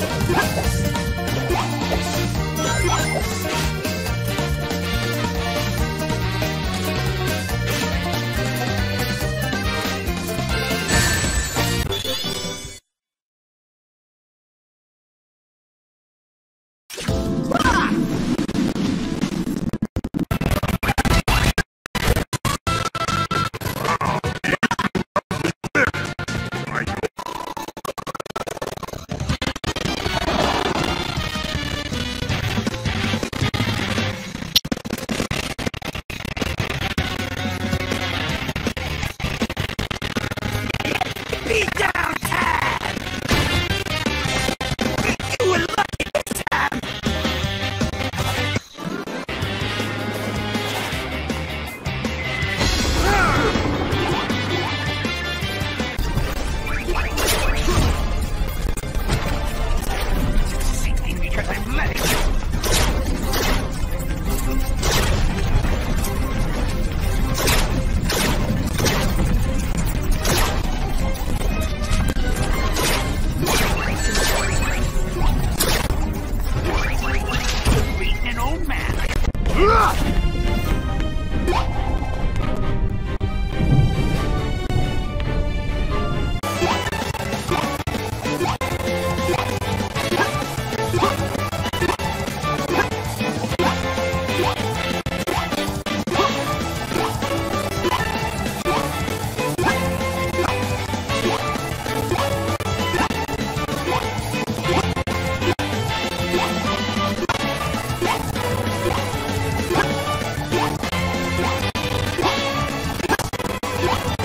Ha! maravilla! Yeah!